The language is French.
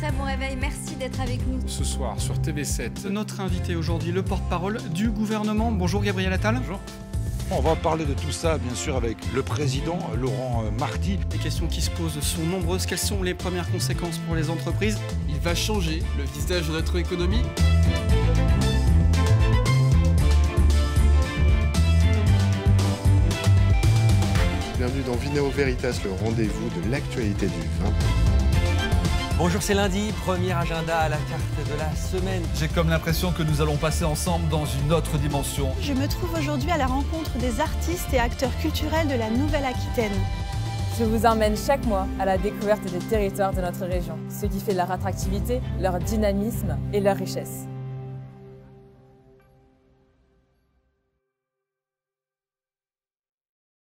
très bon réveil, merci d'être avec nous. Ce soir sur TV7. Notre invité aujourd'hui, le porte-parole du gouvernement. Bonjour Gabriel Attal. Bonjour. On va parler de tout ça, bien sûr, avec le président Laurent Marty. Les questions qui se posent sont nombreuses. Quelles sont les premières conséquences pour les entreprises? Il va changer le visage de notre économie. Bienvenue dans Vineo Veritas, le rendez-vous de l'actualité du vin. Bonjour, c'est lundi, premier agenda à la carte de la semaine. J'ai comme l'impression que nous allons passer ensemble dans une autre dimension. Je me trouve aujourd'hui à la rencontre des artistes et acteurs culturels de la Nouvelle-Aquitaine. Je vous emmène chaque mois à la découverte des territoires de notre région, ce qui fait leur attractivité, leur dynamisme et leur richesse.